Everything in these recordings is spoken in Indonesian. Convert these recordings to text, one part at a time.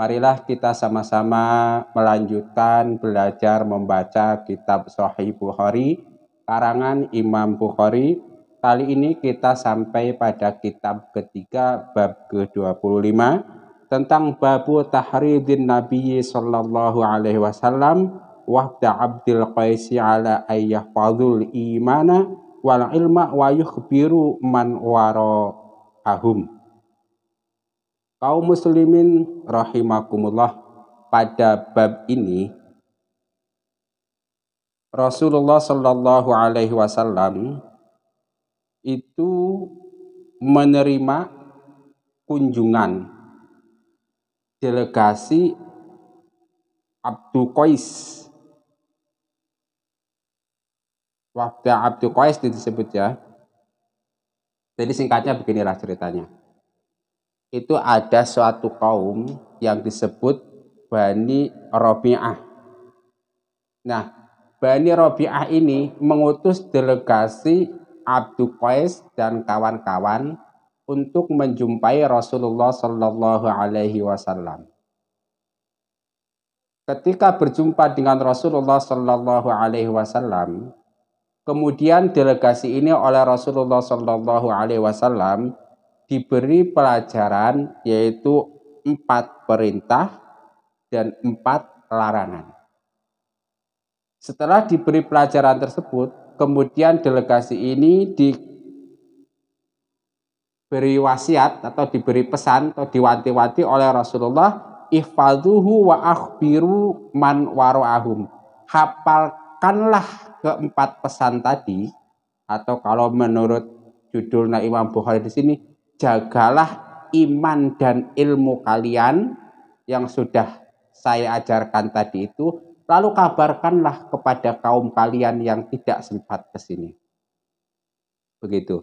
Marilah kita sama-sama melanjutkan belajar membaca kitab Sahih Bukhari karangan Imam Bukhari. Kali ini kita sampai pada kitab ketiga bab ke-25 tentang babu tahridin Nabi sallallahu alaihi wasallam wahda Abdul Qaisi ala ayyah fadul imana wal ilma wa yukhbiru man waro ahum kaum muslimin rahimakumullah pada bab ini Rasulullah Shallallahu Alaihi Wasallam itu menerima kunjungan delegasi Abdul Qais. Waktu Abdul Qais disebut ya. Jadi singkatnya beginilah ceritanya itu ada suatu kaum yang disebut Bani Robi'ah. Nah, Bani Robi'ah ini mengutus delegasi Abdul Qais dan kawan-kawan untuk menjumpai Rasulullah Shallallahu Alaihi Wasallam. Ketika berjumpa dengan Rasulullah Shallallahu Alaihi Wasallam, kemudian delegasi ini oleh Rasulullah Shallallahu Alaihi Wasallam diberi pelajaran yaitu empat perintah dan empat larangan. Setelah diberi pelajaran tersebut, kemudian delegasi ini diberi wasiat atau diberi pesan atau diwanti-wanti oleh Rasulullah ihfaduhu wa akhbiru man waro'ahum. Hafalkanlah keempat pesan tadi atau kalau menurut judul Imam Bukhari di sini jagalah iman dan ilmu kalian yang sudah saya ajarkan tadi itu, lalu kabarkanlah kepada kaum kalian yang tidak sempat ke sini. Begitu.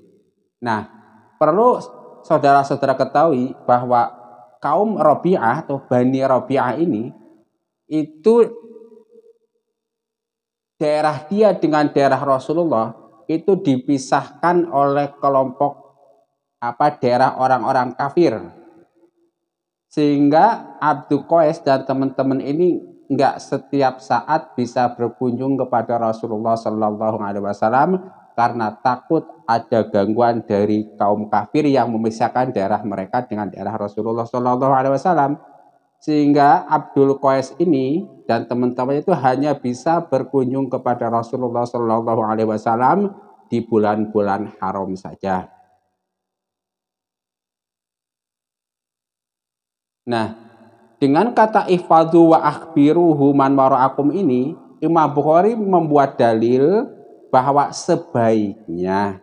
Nah, perlu saudara-saudara ketahui bahwa kaum Robi'ah atau Bani Robi'ah ini itu daerah dia dengan daerah Rasulullah itu dipisahkan oleh kelompok apa daerah orang-orang kafir. Sehingga Abdul Qais dan teman-teman ini nggak setiap saat bisa berkunjung kepada Rasulullah Shallallahu Alaihi Wasallam karena takut ada gangguan dari kaum kafir yang memisahkan daerah mereka dengan daerah Rasulullah Shallallahu Alaihi Wasallam sehingga Abdul Qais ini dan teman-teman itu hanya bisa berkunjung kepada Rasulullah Shallallahu Alaihi Wasallam di bulan-bulan haram saja. Nah, dengan kata ihfadhu wa akhbiruhu man wara'akum ini, Imam Bukhari membuat dalil bahwa sebaiknya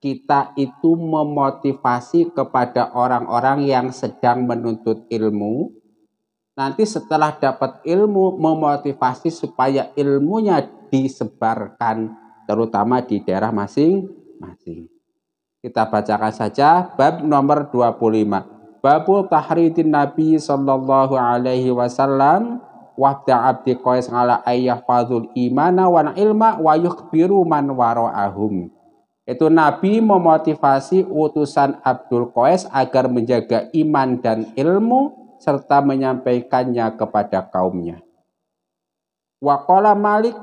kita itu memotivasi kepada orang-orang yang sedang menuntut ilmu. Nanti setelah dapat ilmu, memotivasi supaya ilmunya disebarkan, terutama di daerah masing-masing. Kita bacakan saja bab nomor 25. Babu tahridin Nabi sallallahu alaihi wasallam wahda abdi qais ala ayah fadul imana wa ilma wa yukhbiru man wara'ahum. Itu Nabi memotivasi utusan Abdul Qais agar menjaga iman dan ilmu serta menyampaikannya kepada kaumnya. Waqala Malik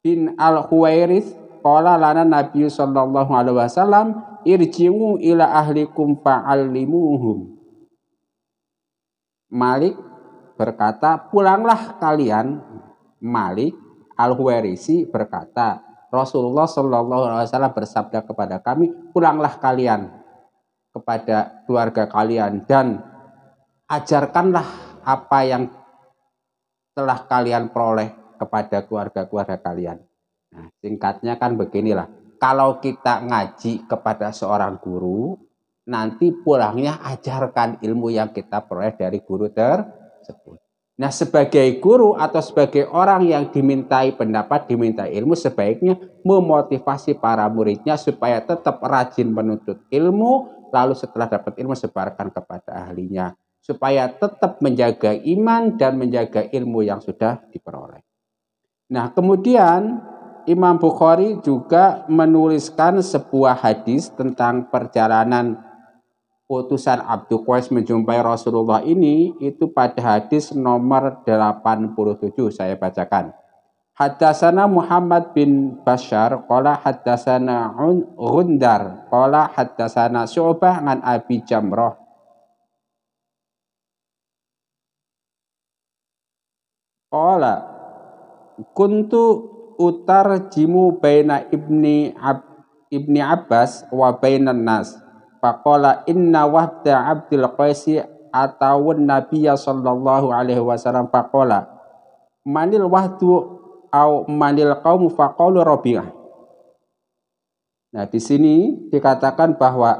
bin Al-Huwairis qala lana Nabi sallallahu alaihi wasallam irji'u ila ahlikum fa'allimuhum. Malik berkata, pulanglah kalian. Malik Al-Huwairisi berkata, Rasulullah Shallallahu Alaihi Wasallam bersabda kepada kami, pulanglah kalian kepada keluarga kalian dan ajarkanlah apa yang telah kalian peroleh kepada keluarga-keluarga kalian. Nah, singkatnya kan beginilah kalau kita ngaji kepada seorang guru, nanti pulangnya ajarkan ilmu yang kita peroleh dari guru tersebut. Nah, sebagai guru atau sebagai orang yang dimintai pendapat, dimintai ilmu, sebaiknya memotivasi para muridnya supaya tetap rajin menuntut ilmu, lalu setelah dapat ilmu sebarkan kepada ahlinya, supaya tetap menjaga iman dan menjaga ilmu yang sudah diperoleh. Nah, kemudian Imam Bukhari juga menuliskan sebuah hadis tentang perjalanan utusan Abdul Qais menjumpai Rasulullah ini itu pada hadis nomor 87 saya bacakan. Hadasana Muhammad bin Bashar qala hadasana Gundar qala hadasana Syu'bah an Abi Jamrah qala kuntu utar jimu baina ibni Ab, ibni Abbas wa bainan nas Faqala inna wahda Abdul Qaisi atawun Nabiya sallallahu alaihi wasallam faqala manil wahdu au manil qaum faqalu Rabi'ah. Nah, di sini dikatakan bahwa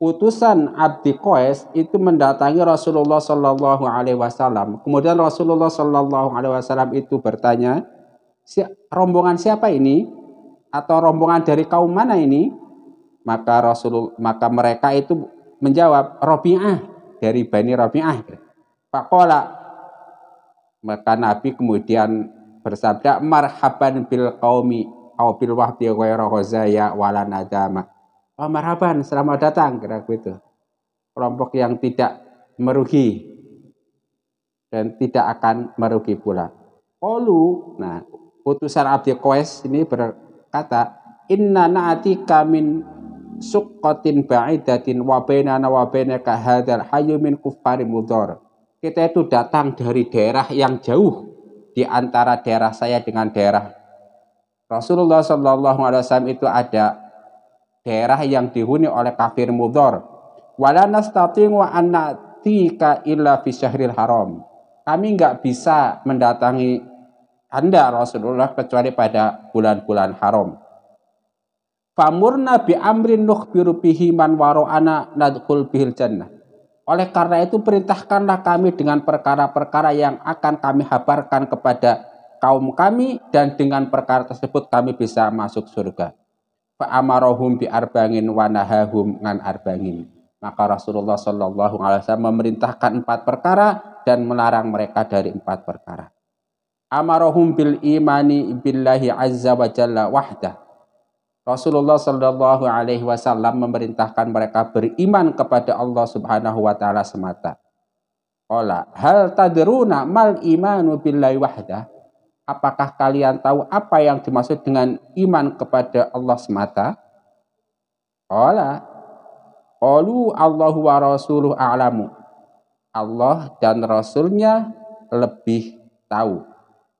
utusan Abdi Qais itu mendatangi Rasulullah Sallallahu Alaihi Wasallam. Kemudian Rasulullah Sallallahu Alaihi Wasallam itu bertanya, si, rombongan siapa ini? Atau rombongan dari kaum mana ini? maka Rasul maka mereka itu menjawab Rabi'ah dari Bani Rabi'ah. Pakola maka Nabi kemudian bersabda marhaban bil qaumi au bil wahdi ghairu wala nadama. Oh, marhaban, selamat datang kira begitu. Kelompok yang tidak merugi dan tidak akan merugi pula. Qalu, nah, putusan Abdi Qais ini berkata, "Inna na'atika min suqqatin ba'idatin wa bainana wa bainaka hadzal hayyu min kuffari mudhar. Kita itu datang dari daerah yang jauh di antara daerah saya dengan daerah Rasulullah Shallallahu Alaihi Wasallam itu ada daerah yang dihuni oleh kafir mudhar. Wala nastati'u an natika illa fi syahril haram. Kami nggak bisa mendatangi Anda Rasulullah kecuali pada bulan-bulan haram. Famurna bi amrin nukhbiru bihi man ana nadkhul bihil jannah. Oleh karena itu perintahkanlah kami dengan perkara-perkara yang akan kami habarkan kepada kaum kami dan dengan perkara tersebut kami bisa masuk surga. Fa amarahum bi arbangin wa nahahum ngan arbangin. Maka Rasulullah Shallallahu alaihi wasallam memerintahkan empat perkara dan melarang mereka dari empat perkara. Amarahum bil imani billahi azza wa jalla wahdah Rasulullah Shallallahu Alaihi Wasallam memerintahkan mereka beriman kepada Allah Subhanahu Wa Taala semata. Ola hal tadruna mal imanu billahi wahda. Apakah kalian tahu apa yang dimaksud dengan iman kepada Allah semata? Ola Qalu Allahu wa rasuluh a'lamu. Allah dan Rasulnya lebih tahu.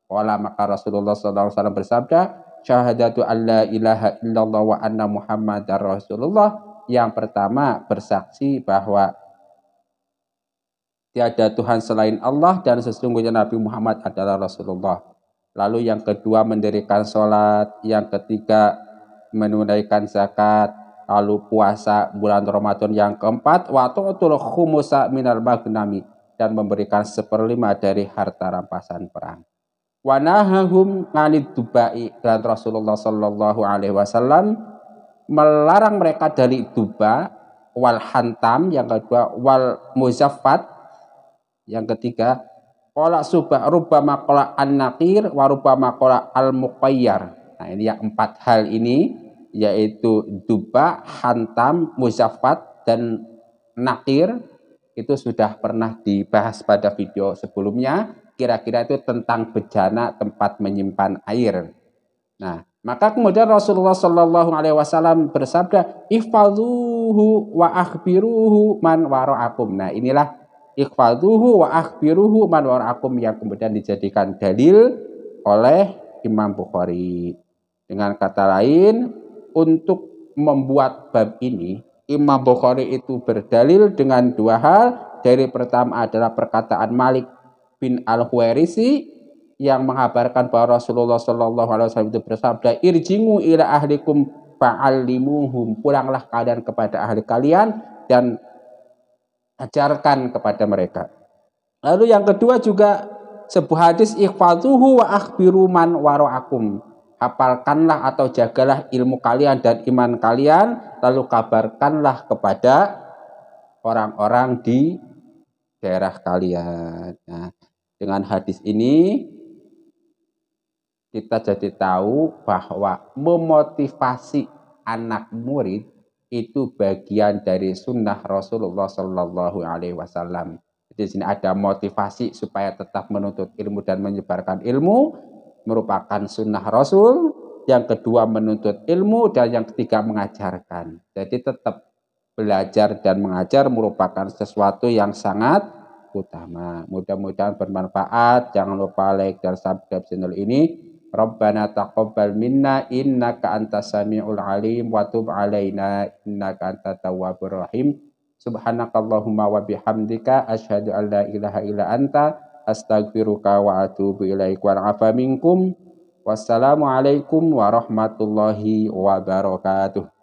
Ola maka Rasulullah SAW bersabda, syahadatu alla ilaha illallah wa anna muhammadar rasulullah. Yang pertama bersaksi bahwa tiada Tuhan selain Allah dan sesungguhnya Nabi Muhammad adalah Rasulullah. Lalu yang kedua mendirikan sholat, yang ketiga menunaikan zakat, lalu puasa bulan Ramadan. Yang keempat waktu tu'tul khumusa minal magnami. Dan memberikan seperlima dari harta rampasan perang wanahahum nganid dubai dan Rasulullah Shallallahu Alaihi Wasallam melarang mereka dari duba wal hantam yang kedua wal muzaffat yang ketiga kola subah rubama kola an nakir warubama kola al muqayyar nah ini yang empat hal ini yaitu duba hantam muzaffat dan nakir itu sudah pernah dibahas pada video sebelumnya kira-kira itu tentang bejana tempat menyimpan air. Nah, maka kemudian Rasulullah Shallallahu Alaihi Wasallam bersabda, "Ihfaduhu wa akhbiruhu man waraakum." Nah, inilah ihfaduhu wa akhbiruhu man waraakum yang kemudian dijadikan dalil oleh Imam Bukhari. Dengan kata lain, untuk membuat bab ini, Imam Bukhari itu berdalil dengan dua hal. Dari pertama adalah perkataan Malik bin Al-Huwairisi yang mengabarkan bahwa Rasulullah Shallallahu Alaihi Wasallam itu bersabda irjingu ila ahlikum fa'allimuhum pulanglah kalian kepada ahli kalian dan ajarkan kepada mereka Lalu yang kedua juga sebuah hadis ikhfaduhu wa akhbiru man wara'akum. Hafalkanlah atau jagalah ilmu kalian dan iman kalian, lalu kabarkanlah kepada orang-orang di daerah kalian. Nah, dengan hadis ini kita jadi tahu bahwa memotivasi anak murid itu bagian dari sunnah Rasulullah Shallallahu Alaihi Wasallam. Di sini ada motivasi supaya tetap menuntut ilmu dan menyebarkan ilmu, merupakan sunnah Rasul. Yang kedua menuntut ilmu dan yang ketiga mengajarkan. Jadi tetap belajar dan mengajar merupakan sesuatu yang sangat utama. Mudah-mudahan bermanfaat. Jangan lupa like dan subscribe channel ini. Rabbana taqabbal minna innaka antas samiul alim wa tub alaina innaka antat tawwabur rahim. Subhanakallahumma wa bihamdika asyhadu an la ilaha illa anta astaghfiruka wa atubu ilaik wa afa minkum. Wassalamualaikum warahmatullahi wabarakatuh.